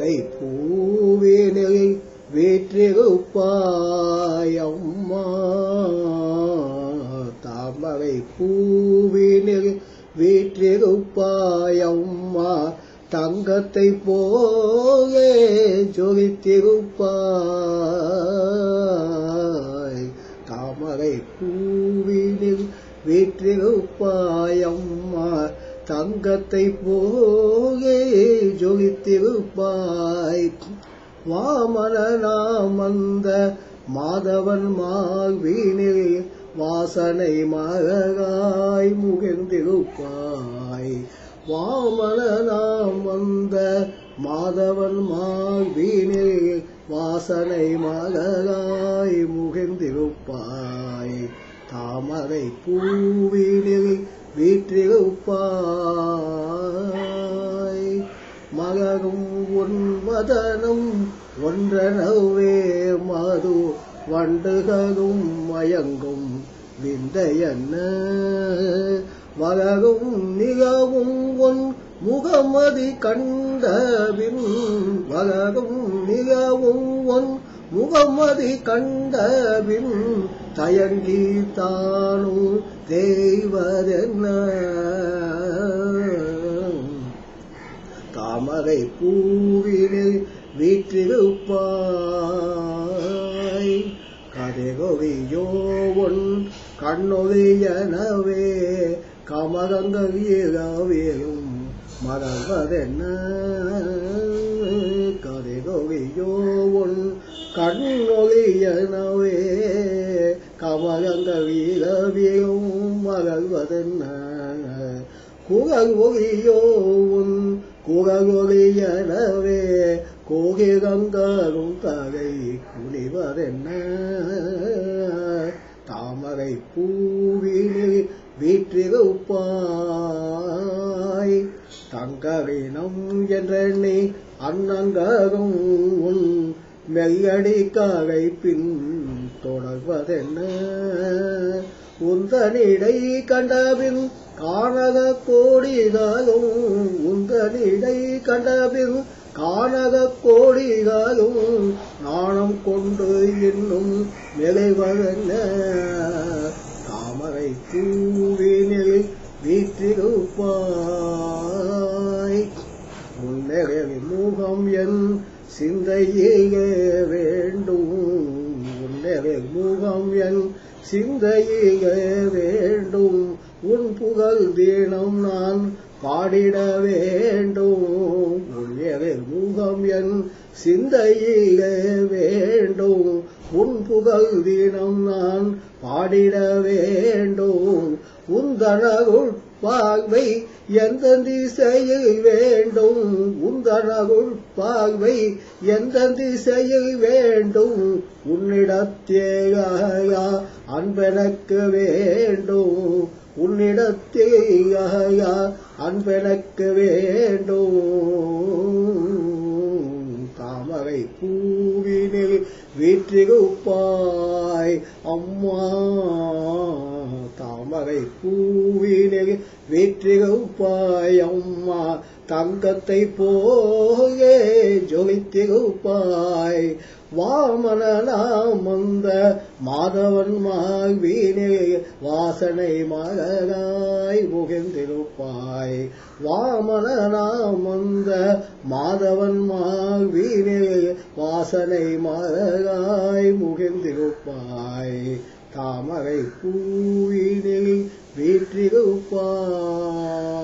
தாமரை பூவேனை வேற்றெகுப்பாயம்மா. அம்மா தாமரை பூவினில் வீற்றிருப்பாய் தங்கத்தை போலே ஜொலித்திருப்பாய் தாமரை பூவினில் வீற்றிருப்பாய் தங்கத்தை போ ஜொலித்திருப்பாய் வாமனாமந்த மாதவன் மாவீனில் வாசனை மகராய் முகிழ்ந்திருப்பாய் வாமனாம் வந்த மாதவன் மாவீனில் வாசனை மகராய் முகிழ்ந்திருப்பாய் தாமரை பூவினில் வீற்றிருப்பாய் மகரும் ஒன்பதனும் ஒன்றனவே மது வண்டுகளும் மயங்கும் விந்தையன்ன வளரும் நிலவும் ஒன் முகமதி கண்டபின் வளரும் நிகவும் ஒன் முகமதி கண்டபின் தயங்கி தானும் தெய்வதென்ன? தாமரை பூவினில் வீற்றிருப்பாய். கதைகொவியோவன் கண்ணொழியனவே கமகங்கள் இரவேயும் மறவதென்ன? கதைகொவியோவன் கண்ணொழியனவே கமகங்கள் இரவேயும் மறவதென்ன? குரல் ஒளியோவும் குரல் ஒளியனவே கோகிரங்கரும் தகை குனிவரென்ன? தாமரை பூவினில் வீற்றிருப்பாய் தங்கவினம் என்றெண்ணி அன்னங்கரும் உன் மெய்யடி மெய்யடிக்காரை பின் தொடர்வதென்ன? உந்தனிடை கண்டபின் காணக கோடிகாலும் உந்தனிடை கண்டபின் காணக கோடிகளும் நாணம் கொண்டு இன்னும் நிலைவழங்க தாமரை தூவினில் வீற்றிருப்பாய். முன்னேறி முகம் என் சிந்தையே வேண்டும். முன்னேறி முகம் என் சிந்தையே வேண்டும். உன் புகழ் தீனம் நான் பாடிட வேண்டும். உன்னியரில் முகம் என் சிந்தையிலே வேண்டும். உன் புகழ் தினம் நான் பாடிட வேண்டும். உந்தனகுள் பார்வை எந்த திசையில் வேண்டும்? உந்தனகுள் பார்வை எந்த திசையில் வேண்டும்? உன்னிடத்தேயா அன்பெனக்கு வேண்டும். உன்னிடத்தேயா அன்பெனக்கு வேண்டும். தாமரை பூவினில் வீற்றிருப்பாய் அம்மா. தாமரை பூவினில் வீற்றிருப்பாய் அம்மா. தங்கத்தை போகே ஜொலித்திருப்பாய். வாமனாம் வந்த மாதவன் மார்பீனே வாசனை மகனாய் முகிழ்ந்திருப்பாய் வாமனாம் வந்த மாதவன் மார்பீனே வாசனை மகனாய் முகிழ்ந்திருப்பாய் தாமரை பூவினை வீற்றிருப்பாய்.